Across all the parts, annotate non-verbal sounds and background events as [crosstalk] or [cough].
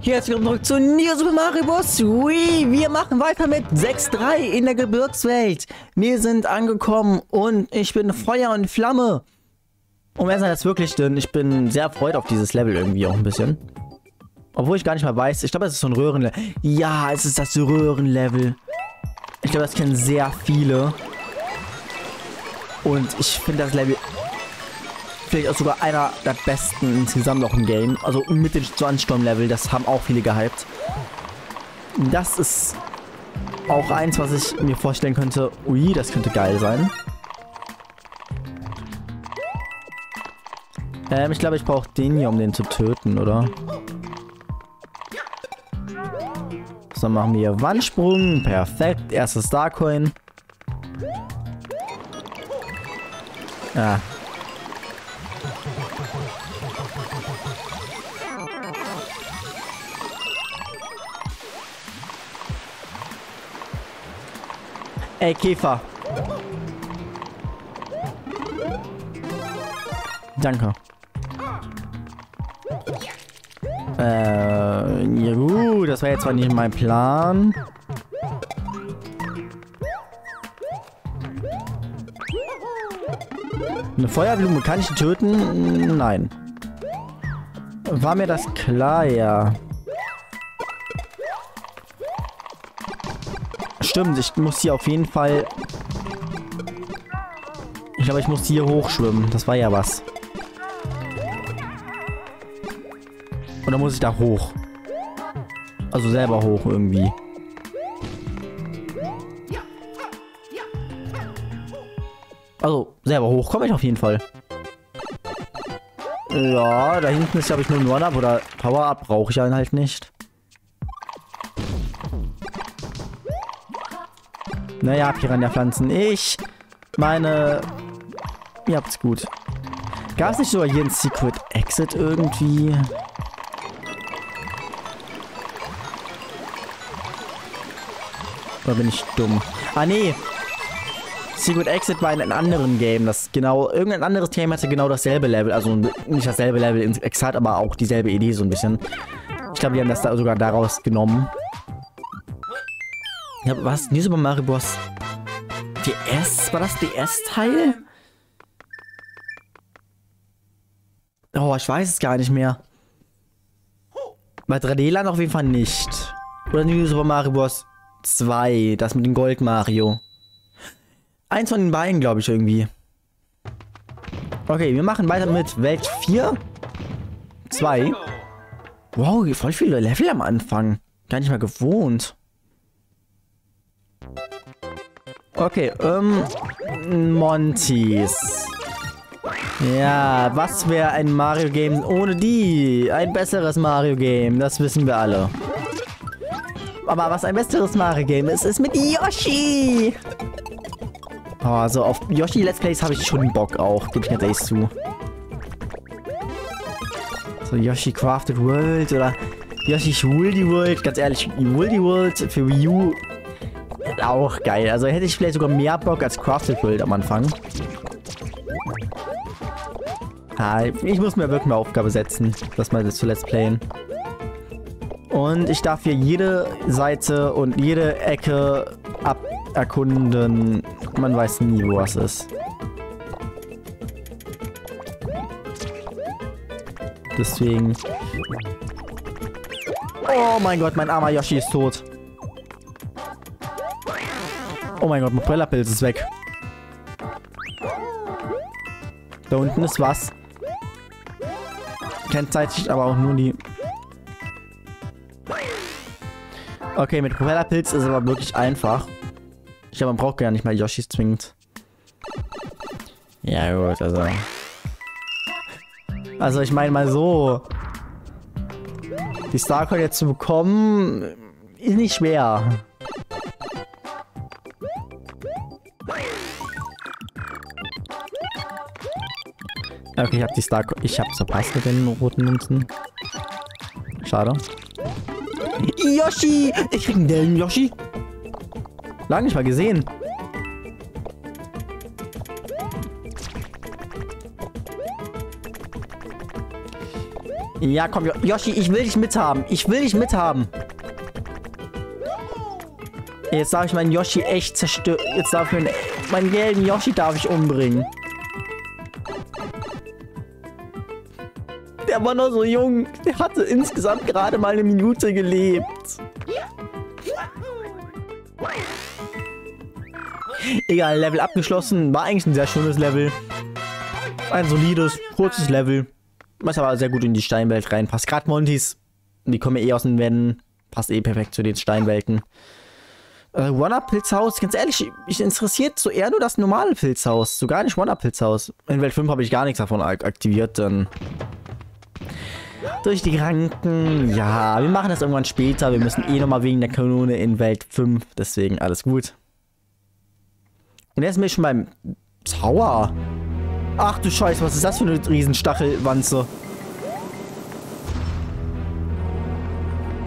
Herzlich willkommen zurück zu New Super Mario Bros. Wii. Wir machen weiter mit 6.3 in der Gebirgswelt. Wir sind angekommen und ich bin Feuer und Flamme. Um ehrlich das wirklich, denn ich bin sehr erfreut auf dieses Level irgendwie auch ein bisschen. Obwohl ich gar nicht mal weiß. Ich glaube, es ist so ein Röhrenlevel. Ja, es ist das Röhrenlevel. Ich glaube, das kennen sehr viele. Und ich finde das Level vielleicht auch sogar einer der besten insgesamt auch im Game. Also mit dem Sandsturm-Level, das haben auch viele gehypt. Das ist auch eins, was ich mir vorstellen könnte. Ui, das könnte geil sein. Ähm, ich glaube, ich brauche den hier, um den zu töten, oder? So, machen wir Wandsprung. Perfekt. Erstes Starcoin. Ja. Ey, Käfer. Danke. Äh, ja gut, das war jetzt zwar nicht mein Plan. Eine Feuerblume kann ich töten? Nein. War mir das klar, ja. Stimmt, ich muss hier auf jeden Fall... Ich glaube, ich muss hier hochschwimmen. Das war ja was. Und dann muss ich da hoch. Also selber hoch irgendwie. Also, selber hoch komme ich auf jeden Fall. Ja, da hinten ist, glaube ich, nur ein One-Up oder Power-Up brauche ich halt nicht. Naja, Piranha-Pflanzen. Ich meine, ihr habt's gut. Gab es nicht sogar hier ein Secret Exit irgendwie? Oder bin ich dumm? Ah, nee. Secret Exit war in einem anderen Game, das genau, irgendein anderes Game hatte genau dasselbe Level, also nicht dasselbe Level exakt, aber auch dieselbe Idee so ein bisschen. Ich glaube, die haben das da sogar daraus genommen. Ja, was? New Super Mario Bros. DS? War das DS-Teil? Oh, ich weiß es gar nicht mehr. Bei 3D-Land auf jeden Fall nicht. Oder New Super Mario Bros. 2, das mit dem Gold Mario. Eins von den beiden, glaube ich, irgendwie. Okay, wir machen weiter mit Welt 4. 2. Wow, voll viele Level am Anfang. Gar nicht mal gewohnt. Okay, ähm, Montys. Ja, was wäre ein Mario-Game ohne die? Ein besseres Mario-Game, das wissen wir alle. Aber was ein besseres Mario-Game ist, ist mit Yoshi. Oh, also auf Yoshi Let's Plays habe ich schon Bock auch, gebe ich jetzt echt zu. So, Yoshi Crafted World oder Yoshi's Woolly World. Ganz ehrlich, Woolly World für Wii U auch geil. Also hätte ich vielleicht sogar mehr Bock als Crafted World am Anfang. Ah, ich muss mir wirklich eine Aufgabe setzen, das mal zu Let's Playen. Und ich darf hier jede Seite und jede Ecke aberkunden. Man weiß nie, wo was ist. Deswegen... Oh mein Gott, mein armer Yoshi ist tot. Oh mein Gott, Moprella-Pilz ist weg. Da unten ist was. Kennzeichnet aber auch nur die... Okay, mit Propellerpilz ist aber wirklich einfach. Ich glaube, man braucht gar nicht mal Yoshis zwingend. Ja gut, also... Also ich meine mal so... Die Starcoin jetzt zu bekommen, ist nicht schwer. Okay, ich habe die Star... Ich habe verpasst mit den roten Münzen. Schade. Yoshi! Ich krieg einen gelben Yoshi. Lange nicht mal gesehen. Ja, komm, Yoshi, ich will dich mithaben. Ich will dich mithaben. Jetzt darf ich meinen Yoshi echt zerstören. Jetzt darf ich meinen, meinen gelben Yoshi darf ich umbringen. Der war noch so jung. Der hatte insgesamt gerade mal eine Minute gelebt. Egal, Level abgeschlossen. War eigentlich ein sehr schönes Level. Ein solides, kurzes Level. Was aber sehr gut in die Steinwelt reinpasst. Gerade Montys, die kommen ja eh aus den Wänden. Passt eh perfekt zu den Steinwelten. Äh, One-Up-Pilzhaus, ganz ehrlich, mich interessiert so eher nur das normale Pilzhaus. So gar nicht One-Up-Pilzhaus. In Welt 5 habe ich gar nichts davon aktiviert, dann. Durch die Ranken. Ja, wir machen das irgendwann später. Wir müssen eh nochmal wegen der Kanone in Welt 5. Deswegen alles gut. Und jetzt bin ich schon beim Tower. Ach du Scheiße, was ist das für eine Riesenstachelwanze?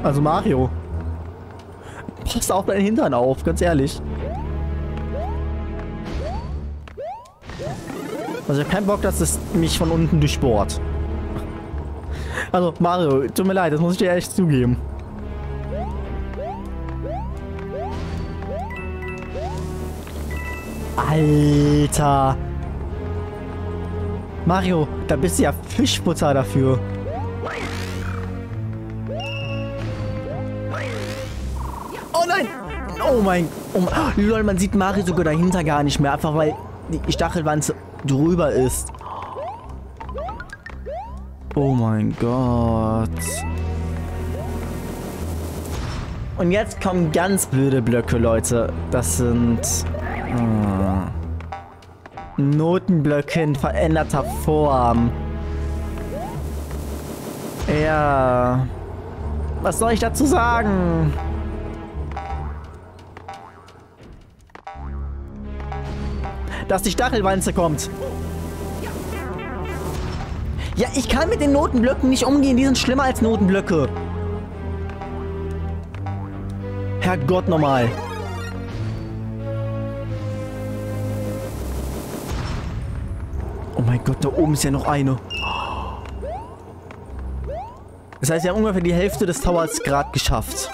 Also Mario. Passt auch deinen Hintern auf, ganz ehrlich. Also ich habe keinen Bock, dass es mich von unten durchbohrt. Also Mario, tut mir leid, das muss ich dir ehrlich zugeben. Alter. Mario, da bist du ja Fischbutter dafür. Oh nein! Oh mein... Oh mein lol, man sieht Mario sogar dahinter gar nicht mehr. Einfach weil die Stachelwanze drüber ist. Oh mein Gott. Und jetzt kommen ganz blöde Blöcke, Leute. Das sind... Oh. Notenblöcke in veränderter Form. Ja. Was soll ich dazu sagen? Dass die Stachelwanze kommt. Ja, ich kann mit den Notenblöcken nicht umgehen. Die sind schlimmer als Notenblöcke. Herrgott nochmal. Oh mein Gott, da oben ist ja noch eine. Das heißt, wir haben ungefähr die Hälfte des Towers gerade geschafft.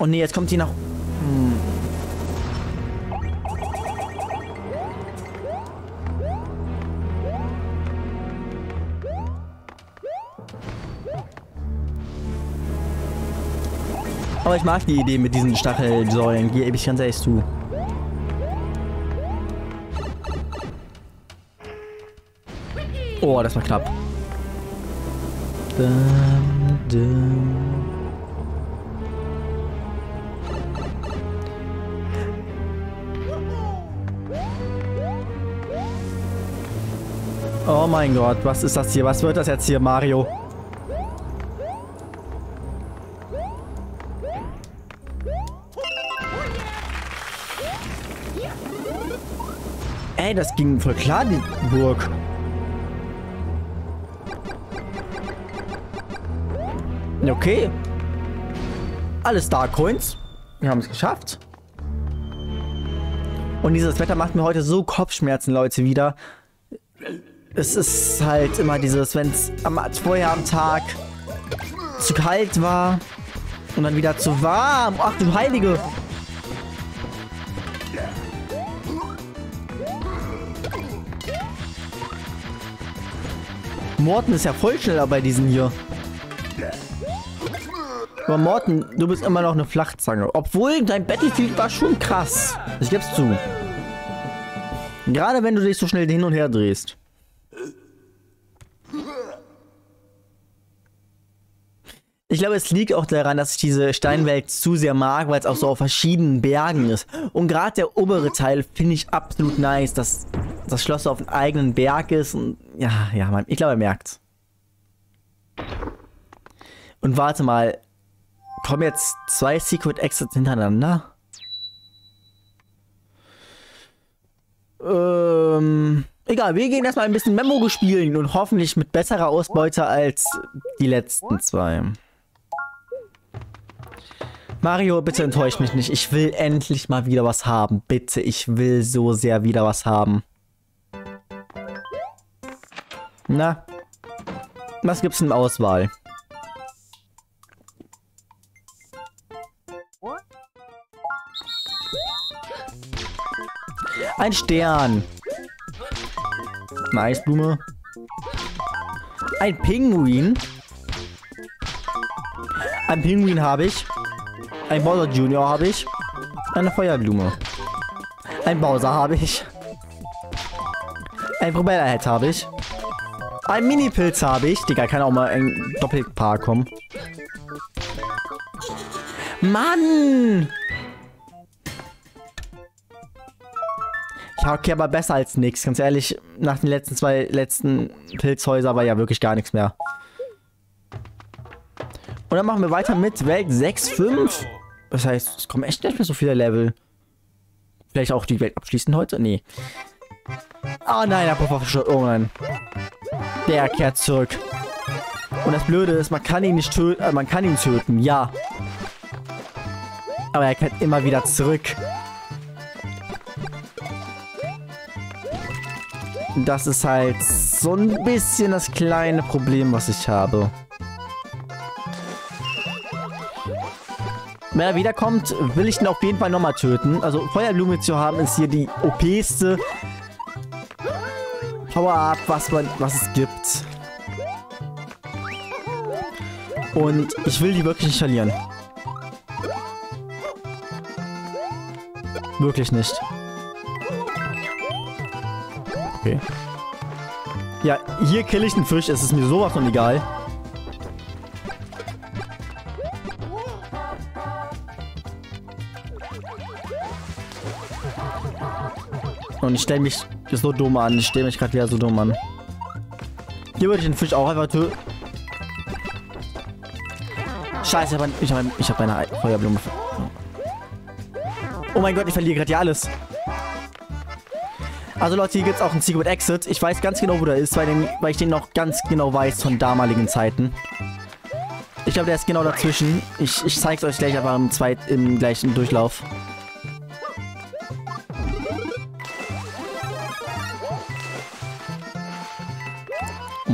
Oh ne, jetzt kommt die nach... Aber ich mag die Idee mit diesen Stachelsäulen, gebe ich ganz ehrlich zu. Oh, das war knapp. Dum, dum. Oh mein Gott, was ist das hier? Was wird das jetzt hier, Mario? Das ging voll klar, die Burg. Okay. Alles Dark Coins. Wir haben es geschafft. Und dieses Wetter macht mir heute so Kopfschmerzen, Leute, wieder. Es ist halt immer dieses, wenn es vorher am Tag zu kalt war und dann wieder zu warm. Ach du Heilige. Morten ist ja voll schneller bei diesen hier. Aber Morten, du bist immer noch eine Flachzange. Obwohl, dein Battlefield war schon krass. Ich geb's zu. Gerade wenn du dich so schnell hin und her drehst. Ich glaube, es liegt auch daran, dass ich diese Steinwelt zu sehr mag, weil es auch so auf verschiedenen Bergen ist. Und gerade der obere Teil finde ich absolut nice, dass das Schloss auf einem eigenen Berg ist. Und ja, ja, man, ich glaube, er merkt's. Und warte mal, kommen jetzt zwei Secret Exits hintereinander? Ähm, egal, wir gehen erstmal ein bisschen Memo spielen und hoffentlich mit besserer Ausbeute als die letzten zwei. Mario, bitte enttäusch mich nicht. Ich will endlich mal wieder was haben. Bitte, ich will so sehr wieder was haben. Na? Was gibt's in Auswahl? Ein Stern. Eine Eisblume. Ein Pinguin. Ein Pinguin habe ich. Ein Bowser Junior habe ich. Eine Feuerblume. Ein Bowser habe ich. Ein Propellerhead habe ich. Ein Mini-Pilz habe ich. Digga, kann auch mal ein Doppelpaar kommen. Mann! Ja, okay, aber besser als nichts. Ganz ehrlich, nach den letzten zwei letzten Pilzhäuser war ja wirklich gar nichts mehr. Und dann machen wir weiter mit Welt 6.5. Das heißt, es kommen echt nicht mehr so viele Level. Vielleicht auch die Welt abschließen heute? Nee. Oh nein, der Puffer Oh nein. Der kehrt zurück. Und das Blöde ist, man kann ihn nicht töten. Äh, man kann ihn töten, ja. Aber er kehrt immer wieder zurück. Das ist halt so ein bisschen das kleine Problem, was ich habe. Wenn er wiederkommt, will ich ihn auf jeden Fall nochmal töten. Also Feuerblume zu haben ist hier die OPste Power-Up, was, was es gibt. Und ich will die wirklich nicht verlieren. Wirklich nicht. Okay. Ja, hier kill ich einen Fisch. Es ist mir sowas von egal. Und ich stelle mich so dumm an. Ich stelle mich gerade wieder so dumm an. Hier würde ich den Fisch auch einfach töten. Scheiße, ich habe ich hab eine Feuerblume. Oh mein Gott, ich verliere gerade ja alles. Also Leute, hier gibt es auch einen Secret Exit. Ich weiß ganz genau, wo der ist, weil, den, weil ich den noch ganz genau weiß von damaligen Zeiten. Ich glaube, der ist genau dazwischen. Ich, ich zeige es euch gleich aber im, zweit, im gleichen Durchlauf.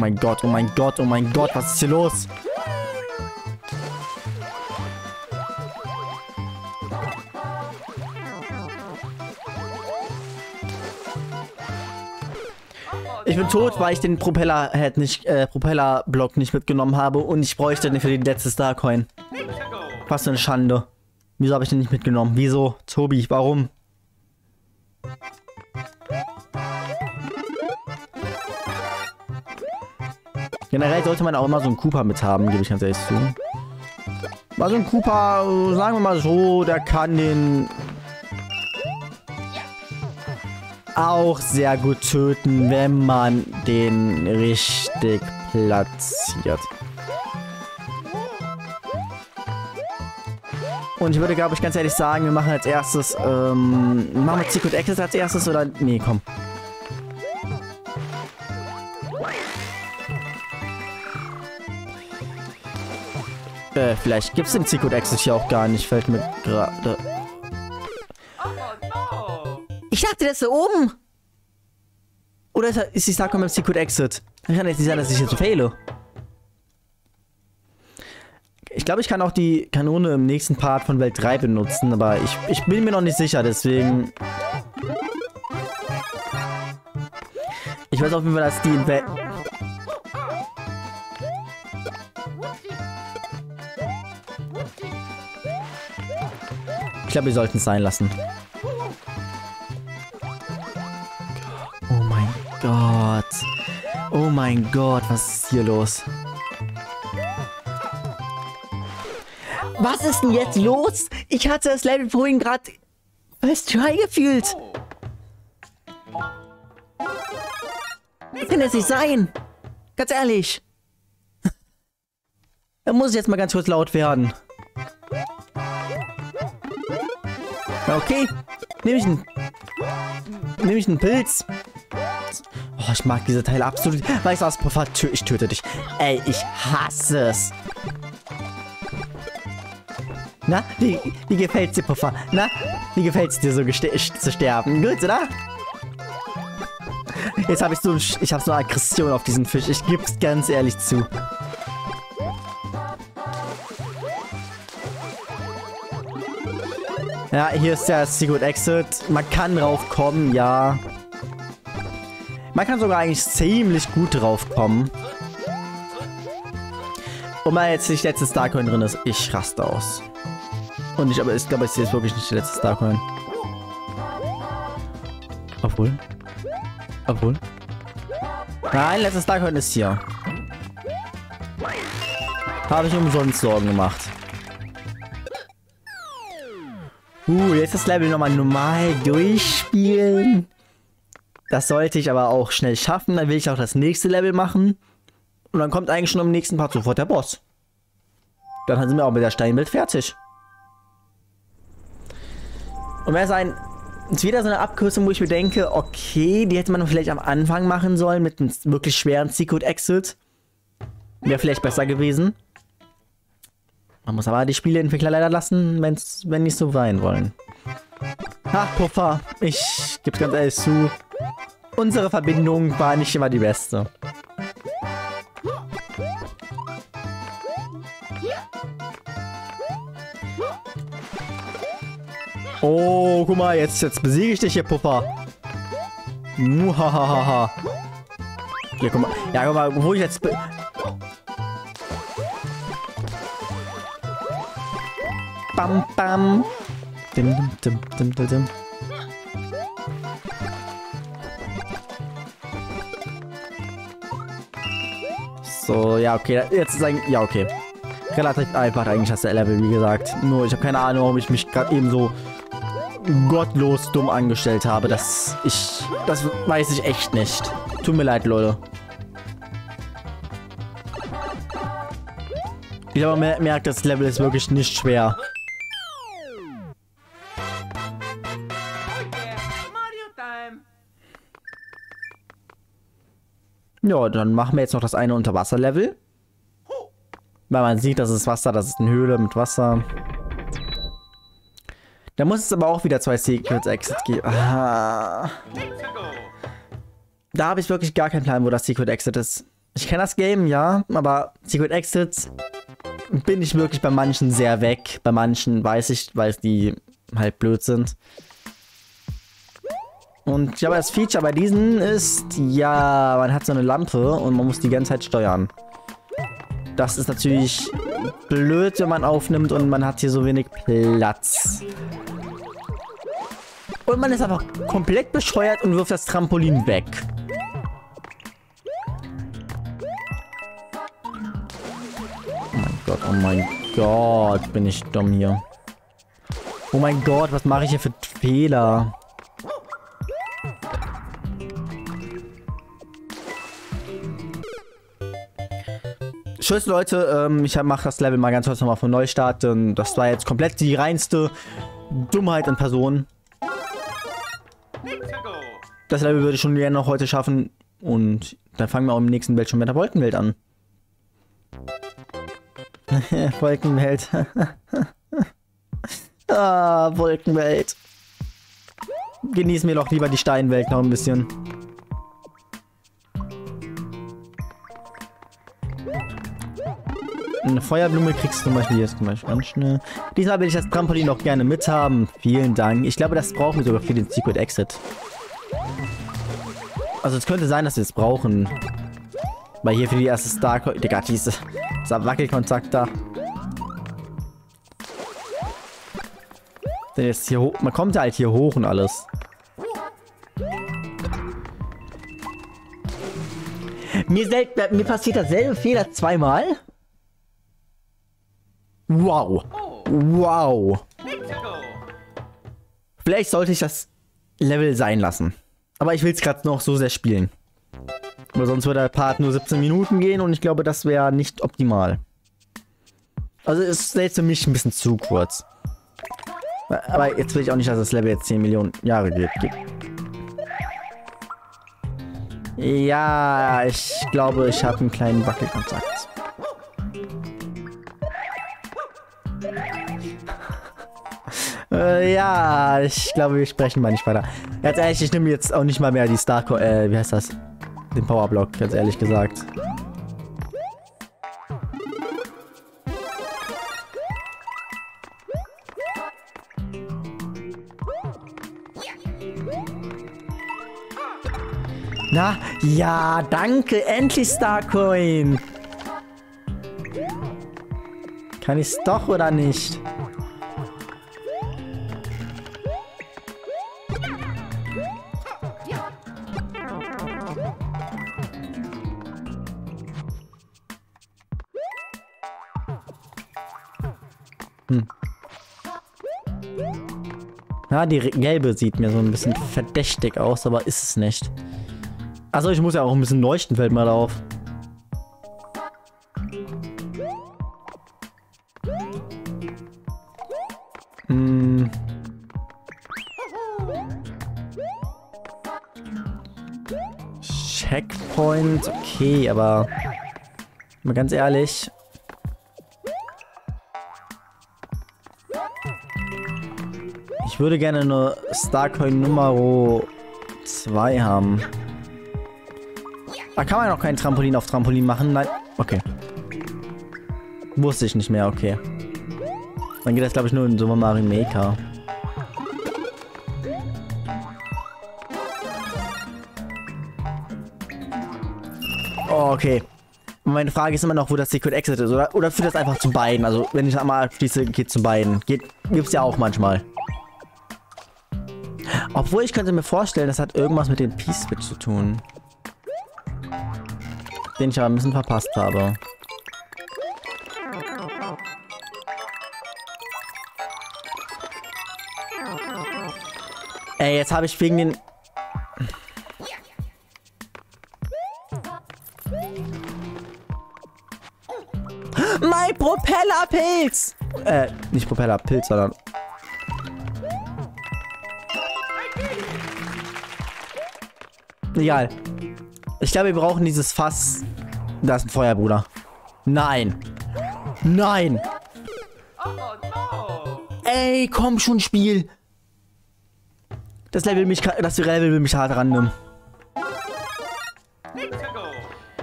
Mein Gott, oh mein Gott, oh mein Gott, was ist hier los? Ich bin tot, weil ich den Propeller-Head nicht, äh, Propeller-Block nicht mitgenommen habe und ich bräuchte den für die letzte Star-Coin. Was für eine Schande. Wieso habe ich den nicht mitgenommen? Wieso? Tobi, warum? Generell sollte man auch immer so einen Cooper mit haben, gebe ich ganz ehrlich zu. Mal so ein Cooper, sagen wir mal so, der kann den auch sehr gut töten, wenn man den richtig platziert. Und ich würde, glaube ich, ganz ehrlich sagen, wir machen als erstes, ähm, machen wir Secret Access als erstes oder, nee, komm. Äh, vielleicht gibt es den Secret Access hier auch gar nicht, fällt mir gerade... Ich dachte, das ist da oben. Oder ist die Starcom im Secret Exit? Kann ja nicht sein, dass ich jetzt fehle. Ich glaube, ich kann auch die Kanone im nächsten Part von Welt 3 benutzen, aber ich, ich bin mir noch nicht sicher, deswegen... Ich weiß auf jeden Fall, dass die in Welt... Ich glaube, wir sollten es sein lassen. Oh mein Gott. Oh mein Gott, was ist hier los? Was ist denn jetzt los? Ich hatte das Level vorhin gerade fast try gefühlt. Das kann jetzt nicht sein. Ganz ehrlich. [laughs] Da muss ich jetzt mal ganz kurz laut werden. Okay. Nehme ich einen... Nehme ich einen Pilz. Oh, ich mag diese Teile absolut. Weißt du was, Puffer? Ich töte dich. Ey, ich hasse es. Na, wie, wie gefällt's dir, Puffer? Na, wie gefällt's dir so zu sterben? Gut, oder? Jetzt habe ich so, ich habe so eine Aggression auf diesen Fisch. Ich gebe es ganz ehrlich zu. Ja, hier ist der Secret Exit. Man kann drauf kommen, ja. Man kann sogar eigentlich ziemlich gut drauf kommen. Und mal jetzt nicht letzte Starcoin drin ist, ich raste aus. Und ich, aber ich glaube, es ist jetzt wirklich nicht die letzte Starcoin. Obwohl. Obwohl. Nein, letztes Starcoin ist hier. Habe ich umsonst Sorgen gemacht. Uh, jetzt das Level nochmal normal durchspielen. Das sollte ich aber auch schnell schaffen. Dann will ich auch das nächste Level machen. Und dann kommt eigentlich schon im nächsten Part sofort der Boss. Dann sind wir auch mit der Steinwelt fertig. Und wäre es ein... Ist wieder so eine Abkürzung, wo ich mir denke, okay, die hätte man vielleicht am Anfang machen sollen mit einem wirklich schweren Secret Exit. Wäre vielleicht besser gewesen. Man muss aber die Spieleentwickler leider lassen, wenn's, wenn die so sein wollen. Ha, Puffer, ich gebe ganz ehrlich zu, unsere Verbindung war nicht immer die beste. Oh, guck mal, jetzt, jetzt besiege ich dich hier, Puffer. Muhahaha. Ja, guck mal. Ja, guck mal, wo ich jetzt... Bam, bam. Dim, dim, dim, dim, dim. So, ja, okay. Jetzt ist eigentlich... Ja, okay. Relativ einfach eigentlich das Level, wie gesagt. Nur, ich habe keine Ahnung, warum ich mich gerade eben so gottlos dumm angestellt habe. Das ich... Das weiß ich echt nicht. Tut mir leid, Leute. Ich habe merkt, das Level ist wirklich nicht schwer. Ja, dann machen wir jetzt noch das eine Unterwasser-Level. Weil man sieht, das ist Wasser, das ist eine Höhle mit Wasser. Da muss es aber auch wieder zwei Secret Exits geben. Ah. Da habe ich wirklich gar keinen Plan, wo das Secret Exit ist. Ich kenne das Game, ja, aber Secret Exits bin ich wirklich bei manchen sehr weg. Bei manchen weiß ich, weil die halt blöd sind. Und ja, aber das Feature bei diesen ist, ja, man hat so eine Lampe und man muss die ganze Zeit steuern. Das ist natürlich blöd, wenn man aufnimmt und man hat hier so wenig Platz. Und man ist einfach komplett bescheuert und wirft das Trampolin weg. Oh mein Gott, oh mein Gott, bin ich dumm hier. Oh mein Gott, was mache ich hier für Fehler? Tschüss Leute, ähm, ich mache das Level mal ganz kurz nochmal von Neustart. Denn das war jetzt komplett die reinste Dummheit in Person. Das Level würde ich schon gerne noch heute schaffen. Und dann fangen wir auch im nächsten Welt schon mit der Wolkenwelt an. [laughs] Wolkenwelt. [laughs] ah, Wolkenwelt. Genießen wir doch lieber die Steinwelt noch ein bisschen. Eine Feuerblume kriegst du zum Beispiel jetzt zum Beispiel ganz schnell. Diesmal will ich das Trampolin noch gerne mithaben. Vielen Dank. Ich glaube, das brauchen wir sogar für den Secret Exit. Also es könnte sein, dass wir es brauchen. Weil hier für die erste Star... Digga, diese... Dieser Wackelkontakt da. Denn jetzt hier hoch... Man kommt halt hier hoch und alles. Mir, mir passiert derselbe Fehler zweimal. Wow. Wow. Vielleicht sollte ich das Level sein lassen. Aber ich will es gerade noch so sehr spielen. Weil sonst würde der Part nur 17 Minuten gehen und ich glaube, das wäre nicht optimal. Also es ist jetzt für mich ein bisschen zu kurz. Aber jetzt will ich auch nicht, dass das Level jetzt 10 Millionen Jahre geht. Ja, ich glaube, ich habe einen kleinen Wackelkontakt. Äh, ja, ich glaube, wir sprechen mal nicht weiter. Ganz ehrlich, ich nehme jetzt auch nicht mal mehr die Star... Äh, wie heißt das? Den Powerblock, ganz ehrlich gesagt. Na, ja, danke, endlich Starcoin. Kann ich's doch oder nicht? Die gelbe sieht mir so ein bisschen verdächtig aus, aber ist es nicht. Achso, ich muss ja auch ein bisschen leuchten, fällt mal auf. Hm. Checkpoint, okay, aber mal ganz ehrlich. Ich würde gerne eine Starcoin Nummer 2 haben. Da kann man noch kein Trampolin auf Trampolin machen. Nein. Okay. Wusste ich nicht mehr, okay. Dann geht das, glaube ich, nur in Super Mario Maker. Oh, okay. Meine Frage ist immer noch, wo das Secret Exit ist. Oder, oder führt das einfach zu beiden? Also, wenn ich einmal abschließe, geht zu beiden. Geht, gibt's ja auch manchmal. Obwohl, ich könnte mir vorstellen, das hat irgendwas mit dem P-Switch zu tun den ich aber ein bisschen verpasst habe. Ey, jetzt habe ich wegen den... [gasps] Mein Propellerpilz! Äh, nicht Propellerpilz, sondern... Egal. Ich glaube, wir brauchen dieses Fass. Da ist ein Feuer, Bruder. Nein. Nein. Ey, komm schon, Spiel. Das Level mich, das Level will mich hart rannehmen.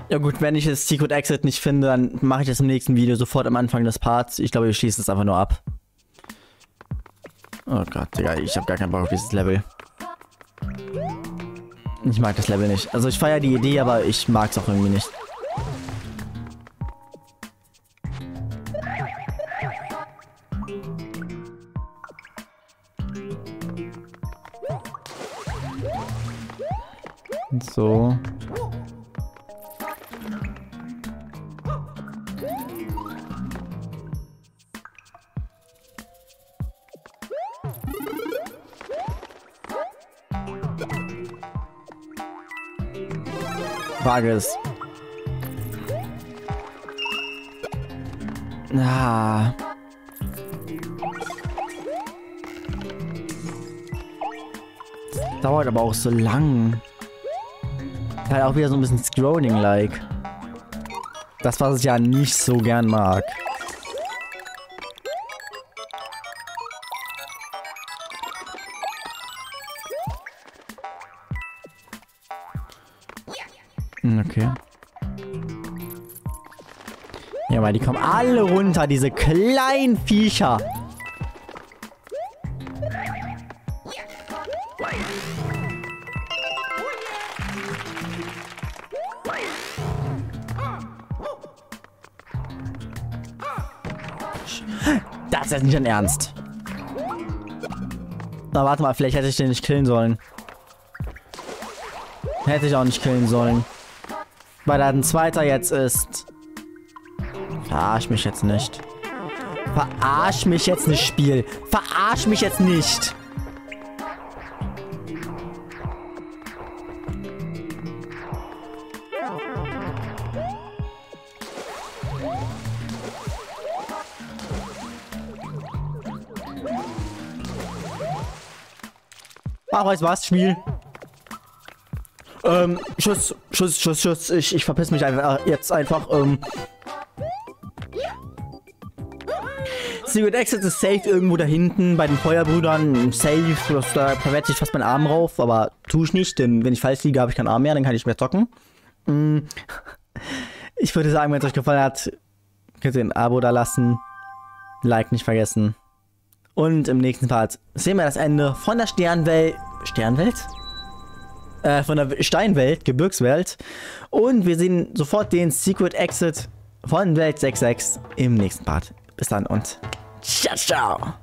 Ja gut, wenn ich das Secret Exit nicht finde, dann mache ich das im nächsten Video sofort am Anfang des Parts. Ich glaube, wir schließen es einfach nur ab. Oh Gott, Digga, ich habe gar keinen Bock auf dieses Level. Ich mag das Level nicht. Also ich feiere die Idee, aber ich mag es auch irgendwie nicht. Frage ist. Ah. dauert aber auch so lang. Halt auch wieder so ein bisschen Scrolling-like. Das, was ich ja nicht so gern mag. Alle runter, diese kleinen Viecher. Das ist jetzt nicht dein Ernst. Na, warte mal, vielleicht hätte ich den nicht killen sollen. Hätte ich auch nicht killen sollen. Weil da ein zweiter jetzt ist. Verarsch mich jetzt nicht. Verarsch mich jetzt nicht, Spiel. Verarsch mich jetzt nicht. Ach, weißt was, Spiel? Ähm, Schuss, Schuss, Schuss, Schuss. Ich, ich verpiss mich einfach jetzt einfach. Ähm. Secret Exit ist safe irgendwo da hinten bei den Feuerbrüdern. Safe, da verwette ich fast meinen Arm drauf, aber tue ich nicht, denn wenn ich falsch liege, habe ich keinen Arm mehr, dann kann ich mehr zocken. Mm. [laughs] Ich würde sagen, wenn es euch gefallen hat, könnt ihr ein Abo da lassen. Like nicht vergessen. Und im nächsten Part sehen wir das Ende von der Sternwelt. Sternwelt? Äh, von der Steinwelt, Gebirgswelt. Und wir sehen sofort den Secret Exit von Welt 66 im nächsten Part. Bis dann und ciao, ciao.